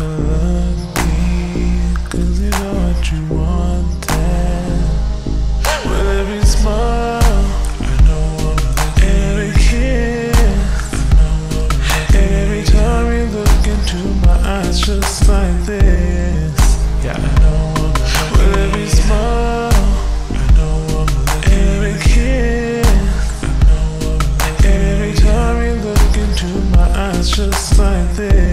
Cause you know what you wanted With every smile I know Every kiss Every time you look into my eyes just like this Yeah, I know With every smile I know Every kiss Every time you look into my eyes just like this.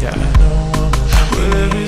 Yeah.